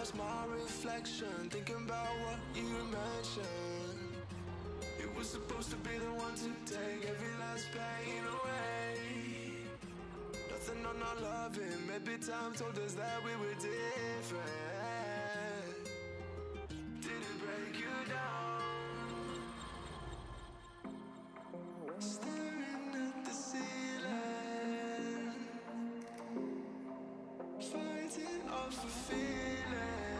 past my reflection, thinking about what you mentioned. It was supposed to be the one to take every last pain away. Nothing on our loving, maybe time told us that we were different. Fighting off a feeling.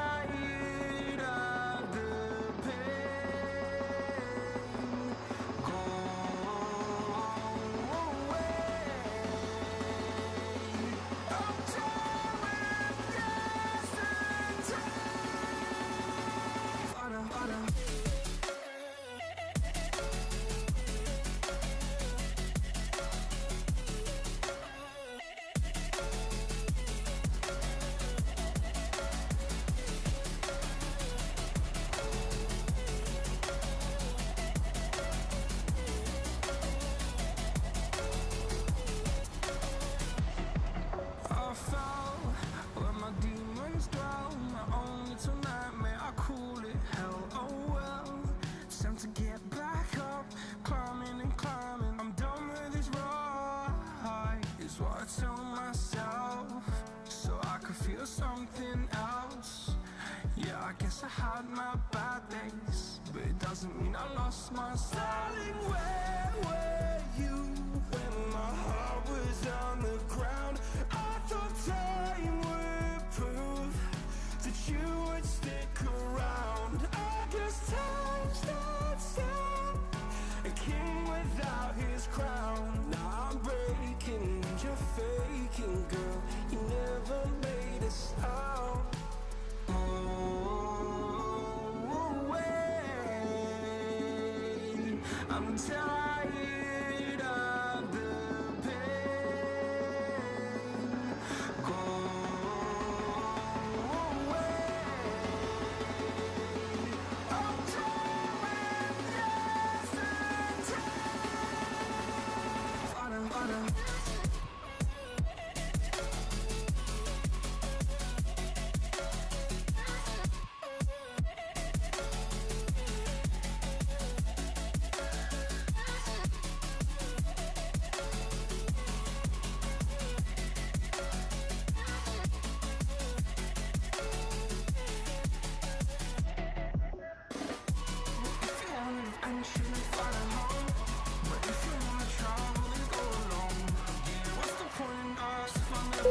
I had my bad days, but it doesn't mean I lost myself.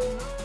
Bye.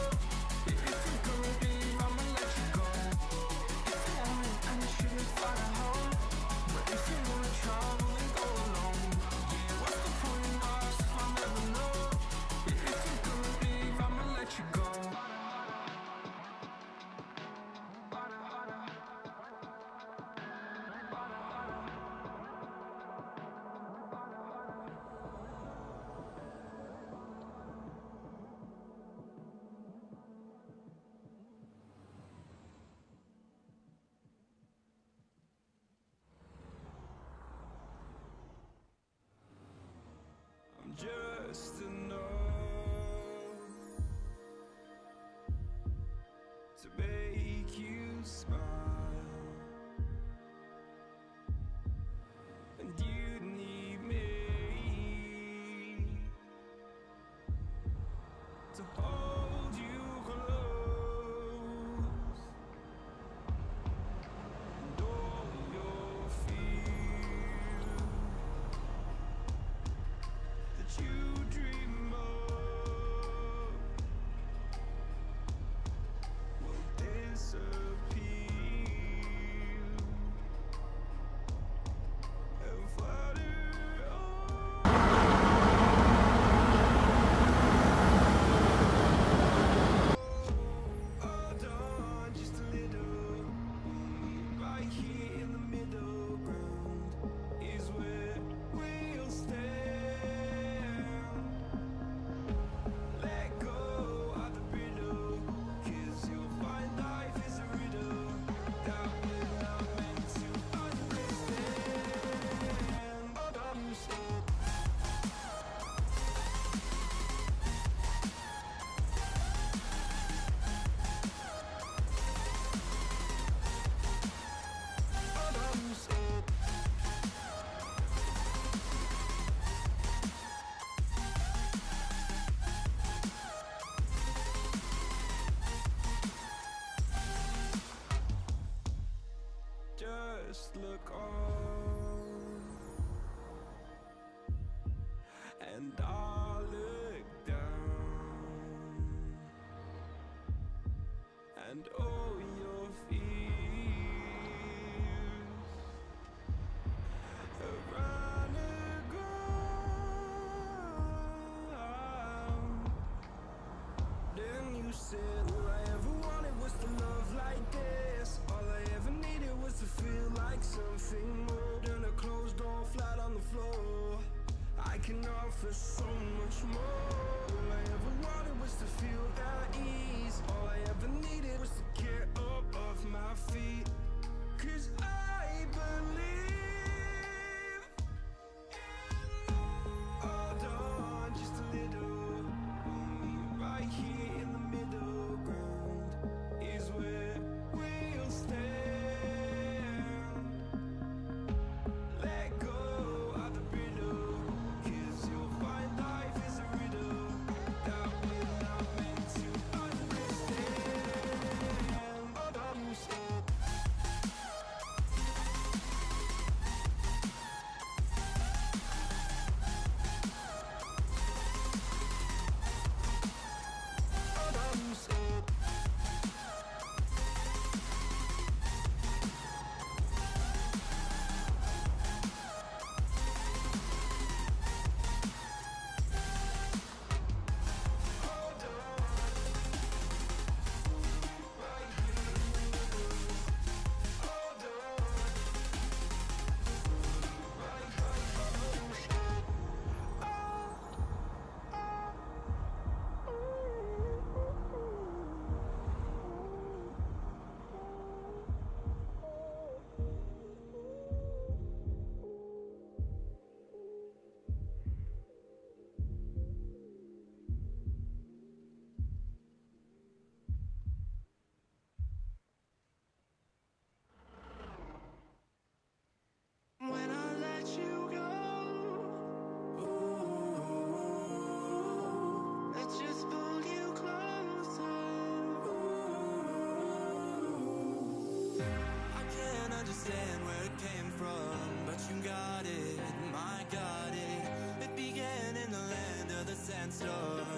understand where it came from, but you got it, my got it. It began in the land of the sandstorm.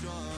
strong